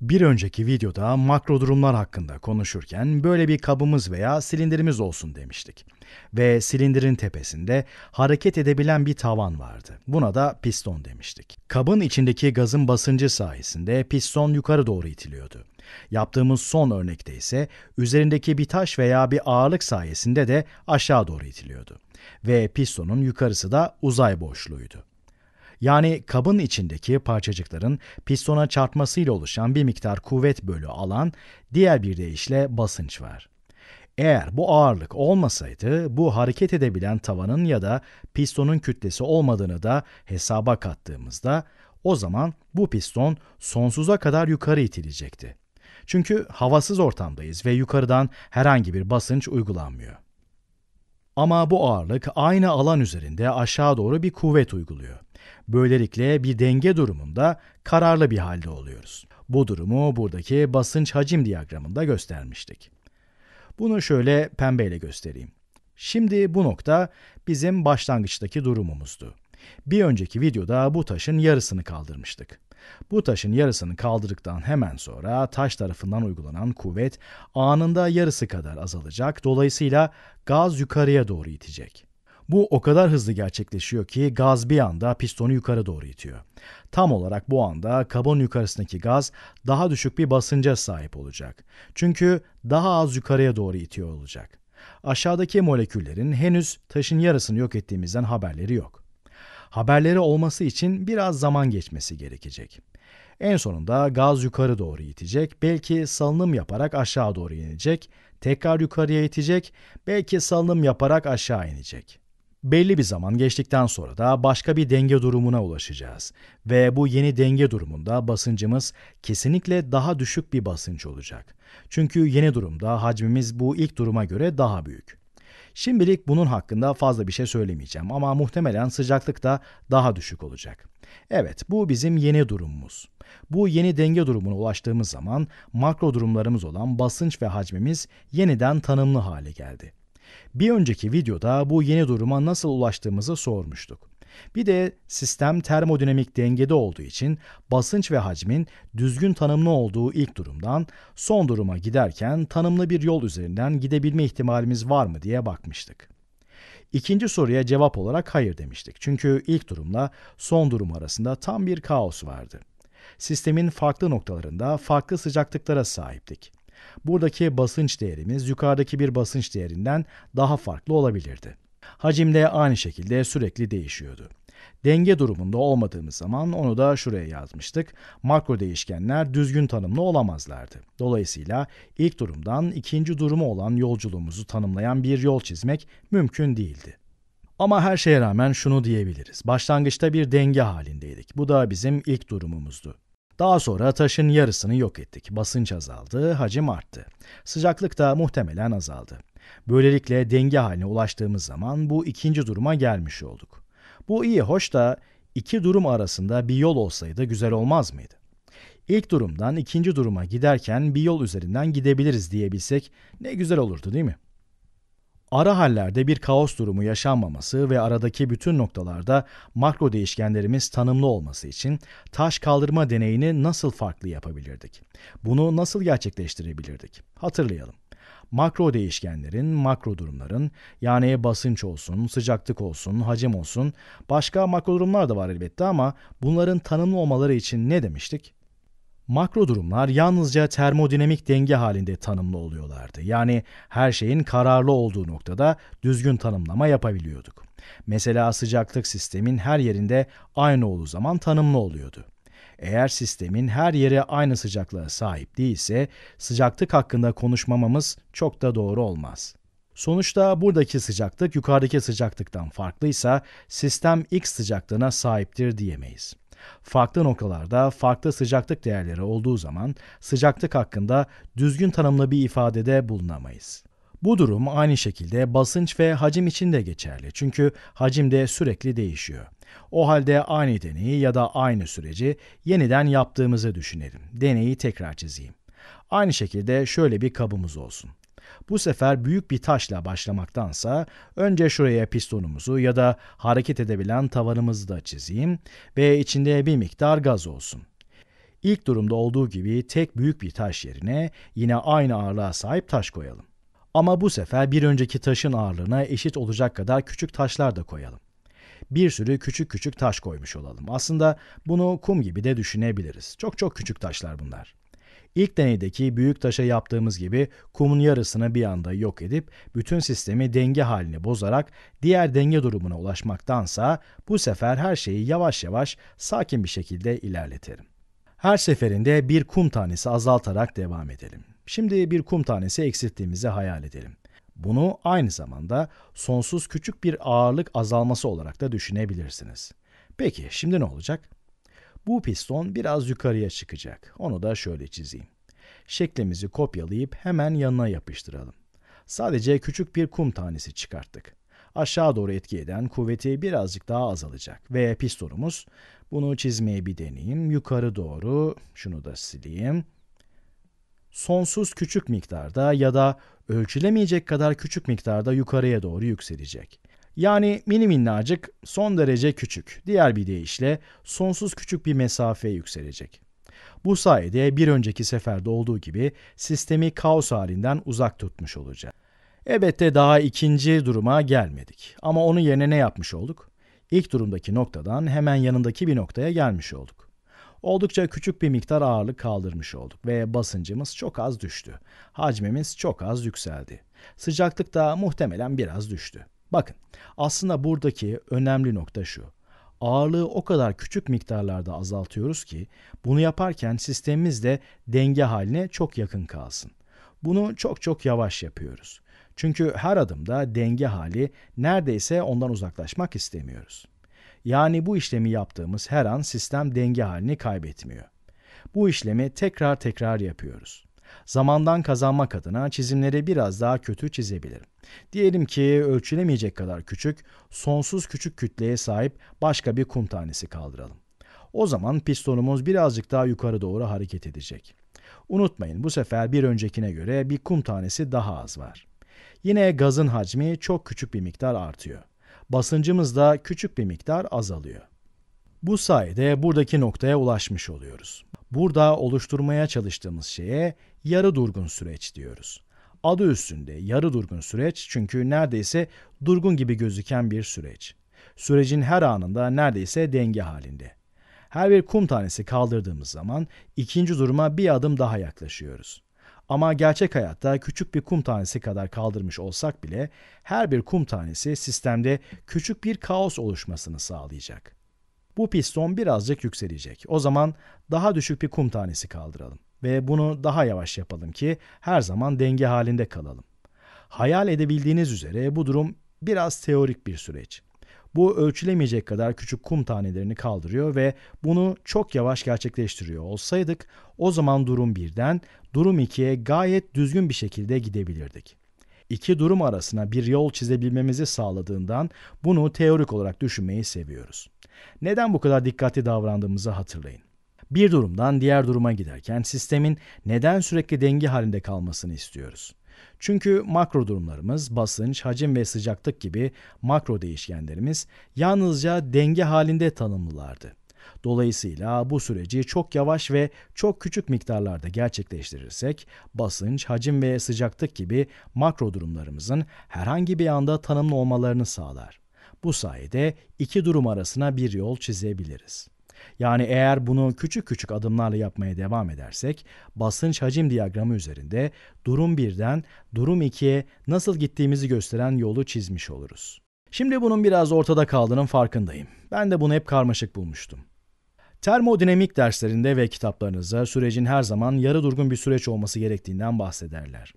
Bir önceki videoda makro durumlar hakkında konuşurken böyle bir kabımız veya silindirimiz olsun demiştik. Ve silindirin tepesinde hareket edebilen bir tavan vardı. Buna da piston demiştik. Kabın içindeki gazın basıncı sayesinde piston yukarı doğru itiliyordu. Yaptığımız son örnekte ise üzerindeki bir taş veya bir ağırlık sayesinde de aşağı doğru itiliyordu. Ve pistonun yukarısı da uzay boşluğuydu. Yani kabın içindeki parçacıkların pistona çarpmasıyla oluşan bir miktar kuvvet bölü alan, diğer bir deyişle basınç var. Eğer bu ağırlık olmasaydı bu hareket edebilen tavanın ya da pistonun kütlesi olmadığını da hesaba kattığımızda o zaman bu piston sonsuza kadar yukarı itilecekti. Çünkü havasız ortamdayız ve yukarıdan herhangi bir basınç uygulanmıyor. Ama bu ağırlık aynı alan üzerinde aşağı doğru bir kuvvet uyguluyor. Böylelikle bir denge durumunda kararlı bir halde oluyoruz. Bu durumu buradaki basınç hacim diyagramında göstermiştik. Bunu şöyle pembeyle göstereyim. Şimdi bu nokta bizim başlangıçtaki durumumuzdu. Bir önceki videoda bu taşın yarısını kaldırmıştık. Bu taşın yarısını kaldırdıktan hemen sonra taş tarafından uygulanan kuvvet anında yarısı kadar azalacak. Dolayısıyla gaz yukarıya doğru itecek. Bu o kadar hızlı gerçekleşiyor ki gaz bir anda pistonu yukarı doğru itiyor. Tam olarak bu anda kabın yukarısındaki gaz daha düşük bir basınca sahip olacak. Çünkü daha az yukarıya doğru itiyor olacak. Aşağıdaki moleküllerin henüz taşın yarısını yok ettiğimizden haberleri yok. Haberleri olması için biraz zaman geçmesi gerekecek. En sonunda gaz yukarı doğru itecek, belki salınım yaparak aşağı doğru inecek, tekrar yukarıya itecek, belki salınım yaparak aşağı inecek. Belli bir zaman geçtikten sonra da başka bir denge durumuna ulaşacağız ve bu yeni denge durumunda basıncımız kesinlikle daha düşük bir basınç olacak. Çünkü yeni durumda hacmimiz bu ilk duruma göre daha büyük. Şimdilik bunun hakkında fazla bir şey söylemeyeceğim ama muhtemelen sıcaklık da daha düşük olacak. Evet, bu bizim yeni durumumuz. Bu yeni denge durumuna ulaştığımız zaman makro durumlarımız olan basınç ve hacmimiz yeniden tanımlı hale geldi. Bir önceki videoda bu yeni duruma nasıl ulaştığımızı sormuştuk. Bir de sistem termodinamik dengede olduğu için basınç ve hacmin düzgün tanımlı olduğu ilk durumdan son duruma giderken tanımlı bir yol üzerinden gidebilme ihtimalimiz var mı diye bakmıştık. İkinci soruya cevap olarak hayır demiştik. Çünkü ilk durumla son durum arasında tam bir kaos vardı. Sistemin farklı noktalarında farklı sıcaklıklara sahiptik. Buradaki basınç değerimiz yukarıdaki bir basınç değerinden daha farklı olabilirdi. Hacim de aynı şekilde sürekli değişiyordu. Denge durumunda olmadığımız zaman onu da şuraya yazmıştık. Makro değişkenler düzgün tanımlı olamazlardı. Dolayısıyla ilk durumdan ikinci durumu olan yolculuğumuzu tanımlayan bir yol çizmek mümkün değildi. Ama her şeye rağmen şunu diyebiliriz. Başlangıçta bir denge halindeydik. Bu da bizim ilk durumumuzdu. Daha sonra taşın yarısını yok ettik. Basınç azaldı, hacim arttı. Sıcaklık da muhtemelen azaldı. Böylelikle denge haline ulaştığımız zaman bu ikinci duruma gelmiş olduk. Bu iyi hoş da iki durum arasında bir yol olsaydı güzel olmaz mıydı? İlk durumdan ikinci duruma giderken bir yol üzerinden gidebiliriz diyebilsek ne güzel olurdu değil mi? Ara hallerde bir kaos durumu yaşanmaması ve aradaki bütün noktalarda makro değişkenlerimiz tanımlı olması için taş kaldırma deneyini nasıl farklı yapabilirdik? Bunu nasıl gerçekleştirebilirdik? Hatırlayalım. Makro değişkenlerin, makro durumların yani basınç olsun, sıcaklık olsun, hacim olsun, başka makro durumlar da var elbette ama bunların tanımlı olmaları için ne demiştik? Makro durumlar yalnızca termodinamik denge halinde tanımlı oluyorlardı. Yani her şeyin kararlı olduğu noktada düzgün tanımlama yapabiliyorduk. Mesela sıcaklık sistemin her yerinde aynı olduğu zaman tanımlı oluyordu. Eğer sistemin her yeri aynı sıcaklığa sahip değilse sıcaklık hakkında konuşmamamız çok da doğru olmaz. Sonuçta buradaki sıcaklık yukarıdaki sıcaklıktan farklıysa sistem X sıcaklığına sahiptir diyemeyiz. Farklı noktalarda farklı sıcaklık değerleri olduğu zaman sıcaklık hakkında düzgün tanımlı bir ifadede bulunamayız. Bu durum aynı şekilde basınç ve hacim için de geçerli. Çünkü hacim de sürekli değişiyor. O halde aynı deneyi ya da aynı süreci yeniden yaptığımızı düşünelim. Deneyi tekrar çizeyim. Aynı şekilde şöyle bir kabımız olsun. Bu sefer büyük bir taşla başlamaktansa önce şuraya pistonumuzu ya da hareket edebilen tavanımızı da çizeyim ve içinde bir miktar gaz olsun. İlk durumda olduğu gibi tek büyük bir taş yerine yine aynı ağırlığa sahip taş koyalım. Ama bu sefer bir önceki taşın ağırlığına eşit olacak kadar küçük taşlar da koyalım. Bir sürü küçük küçük taş koymuş olalım. Aslında bunu kum gibi de düşünebiliriz. Çok çok küçük taşlar bunlar. İlk deneydeki büyük taşa yaptığımız gibi kumun yarısını bir anda yok edip bütün sistemi denge halini bozarak diğer denge durumuna ulaşmaktansa bu sefer her şeyi yavaş yavaş sakin bir şekilde ilerletelim. Her seferinde bir kum tanesi azaltarak devam edelim. Şimdi bir kum tanesi eksilttiğimizi hayal edelim. Bunu aynı zamanda sonsuz küçük bir ağırlık azalması olarak da düşünebilirsiniz. Peki şimdi ne olacak? Bu piston biraz yukarıya çıkacak. Onu da şöyle çizeyim. Şeklimizi kopyalayıp hemen yanına yapıştıralım. Sadece küçük bir kum tanesi çıkarttık. Aşağı doğru etki eden kuvveti birazcık daha azalacak ve pistonumuz bunu çizmeye bir deneyeyim. Yukarı doğru şunu da sileyim. Sonsuz küçük miktarda ya da ölçülemeyecek kadar küçük miktarda yukarıya doğru yükselecek. Yani mini minnacık son derece küçük. Diğer bir deyişle sonsuz küçük bir mesafeye yükselecek. Bu sayede bir önceki seferde olduğu gibi sistemi kaos halinden uzak tutmuş olacak. Elbette daha ikinci duruma gelmedik. Ama onun yerine ne yapmış olduk? İlk durumdaki noktadan hemen yanındaki bir noktaya gelmiş olduk. Oldukça küçük bir miktar ağırlık kaldırmış olduk ve basıncımız çok az düştü. Hacmimiz çok az yükseldi. Sıcaklık da muhtemelen biraz düştü. Bakın, aslında buradaki önemli nokta şu. Ağırlığı o kadar küçük miktarlarda azaltıyoruz ki bunu yaparken sistemimiz de denge haline çok yakın kalsın. Bunu çok çok yavaş yapıyoruz. Çünkü her adımda denge hali neredeyse ondan uzaklaşmak istemiyoruz. Yani bu işlemi yaptığımız her an sistem denge halini kaybetmiyor. Bu işlemi tekrar tekrar yapıyoruz. Zamandan kazanmak adına çizimleri biraz daha kötü çizebilirim. Diyelim ki ölçülemeyecek kadar küçük, sonsuz küçük kütleye sahip başka bir kum tanesi kaldıralım. O zaman pistonumuz birazcık daha yukarı doğru hareket edecek. Unutmayın bu sefer bir öncekine göre bir kum tanesi daha az var. Yine gazın hacmi çok küçük bir miktar artıyor. Basıncımız da küçük bir miktar azalıyor. Bu sayede buradaki noktaya ulaşmış oluyoruz. Burada oluşturmaya çalıştığımız şeye yarı durgun süreç diyoruz. Adı üstünde yarı durgun süreç çünkü neredeyse durgun gibi gözüken bir süreç. Sürecin her anında neredeyse denge halinde. Her bir kum tanesi kaldırdığımız zaman ikinci duruma bir adım daha yaklaşıyoruz. Ama gerçek hayatta küçük bir kum tanesi kadar kaldırmış olsak bile her bir kum tanesi sistemde küçük bir kaos oluşmasını sağlayacak. Bu piston birazcık yükselecek. O zaman daha düşük bir kum tanesi kaldıralım ve bunu daha yavaş yapalım ki her zaman denge halinde kalalım. Hayal edebildiğiniz üzere bu durum biraz teorik bir süreç. Bu ölçülemeyecek kadar küçük kum tanelerini kaldırıyor ve bunu çok yavaş gerçekleştiriyor olsaydık o zaman durum 1'den durum 2'ye gayet düzgün bir şekilde gidebilirdik. İki durum arasına bir yol çizebilmemizi sağladığından bunu teorik olarak düşünmeyi seviyoruz. Neden bu kadar dikkatli davrandığımızı hatırlayın. Bir durumdan diğer duruma giderken sistemin neden sürekli denge halinde kalmasını istiyoruz? Çünkü makro durumlarımız, basınç, hacim ve sıcaklık gibi makro değişkenlerimiz yalnızca denge halinde tanımlılardı. Dolayısıyla bu süreci çok yavaş ve çok küçük miktarlarda gerçekleştirirsek, basınç, hacim ve sıcaklık gibi makro durumlarımızın herhangi bir anda tanımlı olmalarını sağlar. Bu sayede iki durum arasına bir yol çizebiliriz. Yani eğer bunu küçük küçük adımlarla yapmaya devam edersek, basınç hacim diyagramı üzerinde durum 1'den durum 2'ye nasıl gittiğimizi gösteren yolu çizmiş oluruz. Şimdi bunun biraz ortada kaldığının farkındayım. Ben de bunu hep karmaşık bulmuştum. Termodinamik derslerinde ve kitaplarınızda sürecin her zaman yarı durgun bir süreç olması gerektiğinden bahsederler.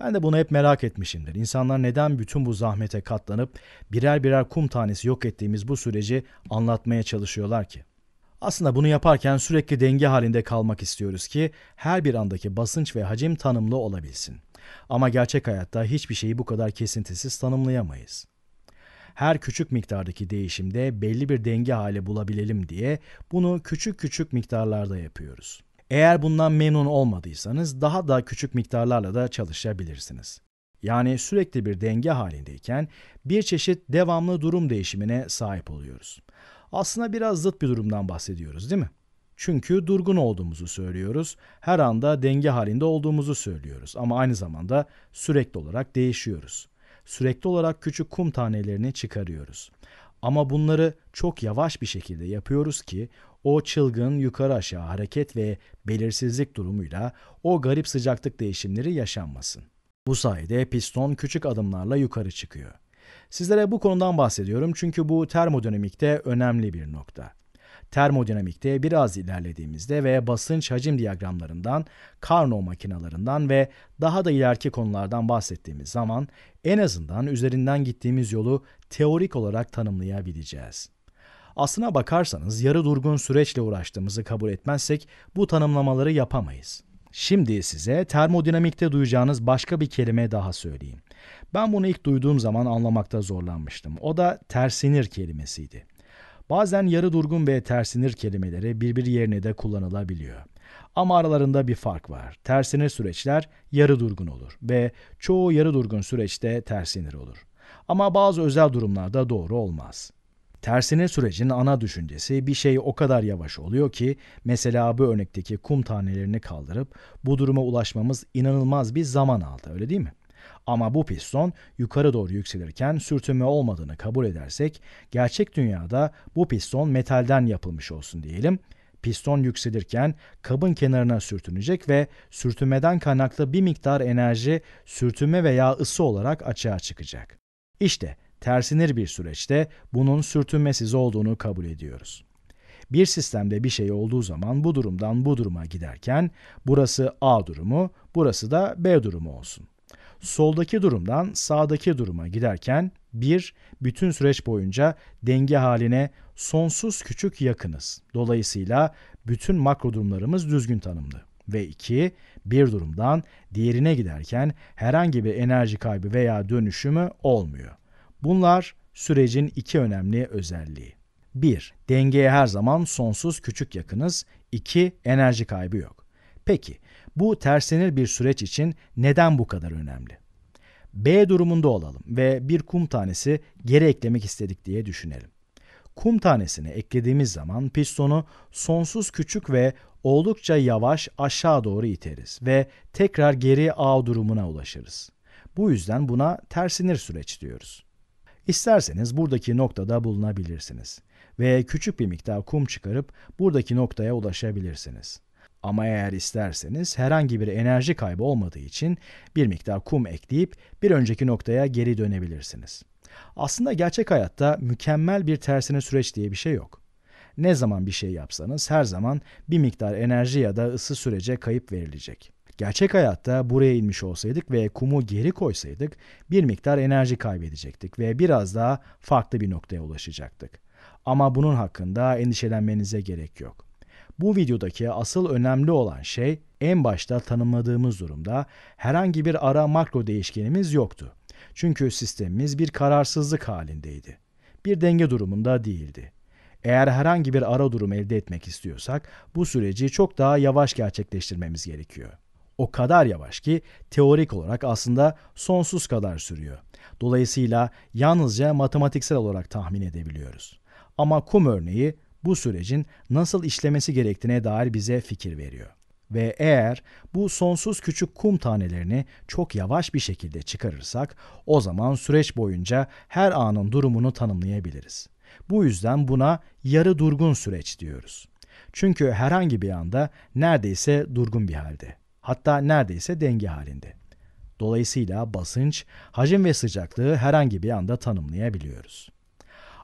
Ben de bunu hep merak etmişimdir. İnsanlar neden bütün bu zahmete katlanıp birer birer kum tanesi yok ettiğimiz bu süreci anlatmaya çalışıyorlar ki? Aslında bunu yaparken sürekli denge halinde kalmak istiyoruz ki her bir andaki basınç ve hacim tanımlı olabilsin. Ama gerçek hayatta hiçbir şeyi bu kadar kesintisiz tanımlayamayız. Her küçük miktardaki değişimde belli bir denge hali bulabilelim diye bunu küçük küçük miktarlarda yapıyoruz. Eğer bundan memnun olmadıysanız daha da küçük miktarlarla da çalışabilirsiniz. Yani sürekli bir denge halindeyken bir çeşit devamlı durum değişimine sahip oluyoruz. Aslında biraz zıt bir durumdan bahsediyoruz değil mi? Çünkü durgun olduğumuzu söylüyoruz. Her anda denge halinde olduğumuzu söylüyoruz ama aynı zamanda sürekli olarak değişiyoruz. Sürekli olarak küçük kum tanelerini çıkarıyoruz. Ama bunları çok yavaş bir şekilde yapıyoruz ki o çılgın yukarı aşağı hareket ve belirsizlik durumuyla o garip sıcaklık değişimleri yaşanmasın. Bu sayede piston küçük adımlarla yukarı çıkıyor. Sizlere bu konudan bahsediyorum çünkü bu termodinamikte önemli bir nokta. Termodinamikte biraz ilerlediğimizde ve basınç hacim diyagramlarından, Carnot makinalarından ve daha da ileriki konulardan bahsettiğimiz zaman en azından üzerinden gittiğimiz yolu teorik olarak tanımlayabileceğiz. Aslına bakarsanız yarı durgun süreçle uğraştığımızı kabul etmezsek bu tanımlamaları yapamayız. Şimdi size termodinamikte duyacağınız başka bir kelime daha söyleyeyim. Ben bunu ilk duyduğum zaman anlamakta zorlanmıştım. O da tersinir kelimesiydi. Bazen yarı durgun ve tersinir kelimeleri birbiri yerine de kullanılabiliyor. Ama aralarında bir fark var. Tersinir süreçler yarı durgun olur ve çoğu yarı durgun süreçte tersinir olur. Ama bazı özel durumlarda doğru olmaz. Tersine sürecin ana düşüncesi bir şey o kadar yavaş oluyor ki mesela bu örnekteki kum tanelerini kaldırıp bu duruma ulaşmamız inanılmaz bir zaman aldı öyle değil mi? Ama bu piston yukarı doğru yükselirken sürtünme olmadığını kabul edersek gerçek dünyada bu piston metalden yapılmış olsun diyelim. Piston yükselirken kabın kenarına sürtünecek ve sürtünmeden kaynaklı bir miktar enerji sürtünme veya ısı olarak açığa çıkacak. İşte tersinir bir süreçte bunun sürtünmesiz olduğunu kabul ediyoruz. Bir sistemde bir şey olduğu zaman bu durumdan bu duruma giderken burası A durumu, burası da B durumu olsun. Soldaki durumdan sağdaki duruma giderken bir bütün süreç boyunca denge haline sonsuz küçük yakınız. Dolayısıyla bütün makro durumlarımız düzgün tanımlı. Ve iki bir durumdan diğerine giderken herhangi bir enerji kaybı veya dönüşümü olmuyor. Bunlar sürecin iki önemli özelliği. 1. Dengeye her zaman sonsuz küçük yakınız. 2. Enerji kaybı yok. Peki, bu terslenir bir süreç için neden bu kadar önemli? B durumunda olalım ve bir kum tanesi geri eklemek istedik diye düşünelim. Kum tanesini eklediğimiz zaman pistonu sonsuz küçük ve oldukça yavaş aşağı doğru iteriz ve tekrar geri A durumuna ulaşırız. Bu yüzden buna tersinir süreç diyoruz. İsterseniz buradaki noktada bulunabilirsiniz ve küçük bir miktar kum çıkarıp buradaki noktaya ulaşabilirsiniz. Ama eğer isterseniz herhangi bir enerji kaybı olmadığı için bir miktar kum ekleyip bir önceki noktaya geri dönebilirsiniz. Aslında gerçek hayatta mükemmel bir tersine süreç diye bir şey yok. Ne zaman bir şey yapsanız her zaman bir miktar enerji ya da ısı sürece kayıp verilecek. Gerçek hayatta buraya inmiş olsaydık ve kumu geri koysaydık bir miktar enerji kaybedecektik ve biraz daha farklı bir noktaya ulaşacaktık. Ama bunun hakkında endişelenmenize gerek yok. Bu videodaki asıl önemli olan şey en başta tanımladığımız durumda herhangi bir ara makro değişkenimiz yoktu. Çünkü sistemimiz bir kararsızlık halindeydi. Bir denge durumunda değildi. Eğer herhangi bir ara durum elde etmek istiyorsak bu süreci çok daha yavaş gerçekleştirmemiz gerekiyor. O kadar yavaş ki teorik olarak aslında sonsuz kadar sürüyor. Dolayısıyla yalnızca matematiksel olarak tahmin edebiliyoruz. Ama kum örneği bu sürecin nasıl işlemesi gerektiğine dair bize fikir veriyor. Ve eğer bu sonsuz küçük kum tanelerini çok yavaş bir şekilde çıkarırsak, o zaman süreç boyunca her anın durumunu tanımlayabiliriz. Bu yüzden buna yarı durgun süreç diyoruz. Çünkü herhangi bir anda neredeyse durgun bir halde. Hatta neredeyse denge halinde. Dolayısıyla basınç, hacim ve sıcaklığı herhangi bir anda tanımlayabiliyoruz.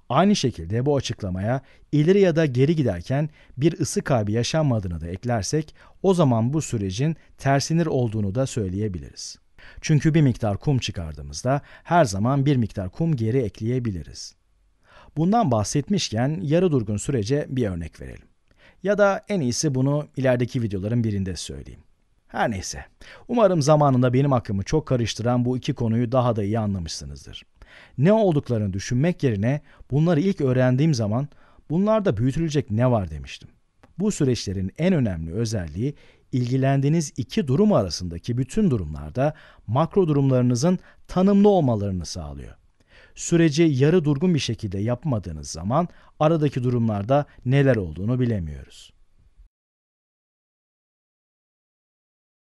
Aynı şekilde bu açıklamaya ileri ya da geri giderken bir ısı kaybı yaşanmadığını da eklersek o zaman bu sürecin tersinir olduğunu da söyleyebiliriz. Çünkü bir miktar kum çıkardığımızda her zaman bir miktar kum geri ekleyebiliriz. Bundan bahsetmişken yarı durgun sürece bir örnek verelim. Ya da en iyisi bunu ilerideki videoların birinde söyleyeyim. Her neyse. Umarım zamanında benim aklımı çok karıştıran bu iki konuyu daha da iyi anlamışsınızdır. Ne olduklarını düşünmek yerine bunları ilk öğrendiğim zaman bunlarda büyütülecek ne var demiştim. Bu süreçlerin en önemli özelliği ilgilendiğiniz iki durum arasındaki bütün durumlarda makro durumlarınızın tanımlı olmalarını sağlıyor. Süreci yarı durgun bir şekilde yapmadığınız zaman aradaki durumlarda neler olduğunu bilemiyoruz.